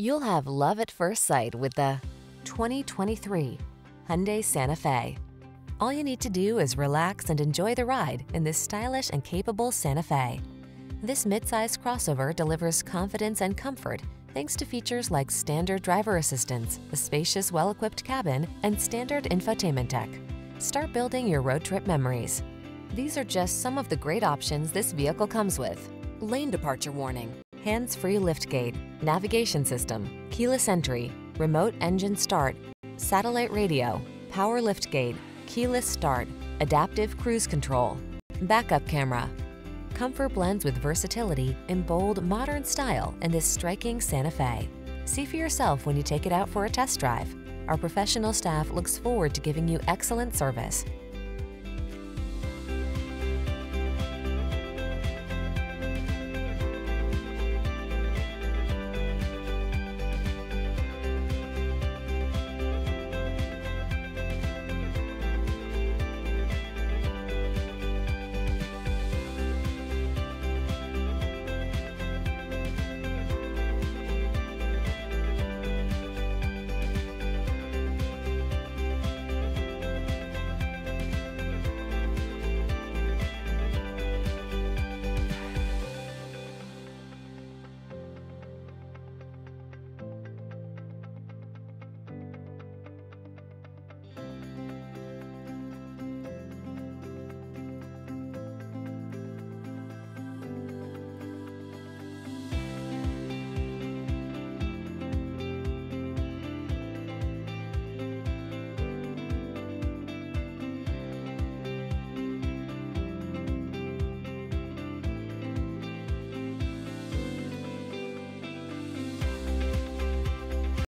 You'll have love at first sight with the 2023 Hyundai Santa Fe. All you need to do is relax and enjoy the ride in this stylish and capable Santa Fe. This midsize crossover delivers confidence and comfort thanks to features like standard driver assistance, a spacious, well-equipped cabin, and standard infotainment tech. Start building your road trip memories. These are just some of the great options this vehicle comes with. Lane departure warning, hands-free liftgate, navigation system, keyless entry, remote engine start, satellite radio, power liftgate, keyless start, adaptive cruise control, backup camera. Comfort blends with versatility in bold, modern style in this striking Santa Fe. See for yourself when you take it out for a test drive. Our professional staff looks forward to giving you excellent service.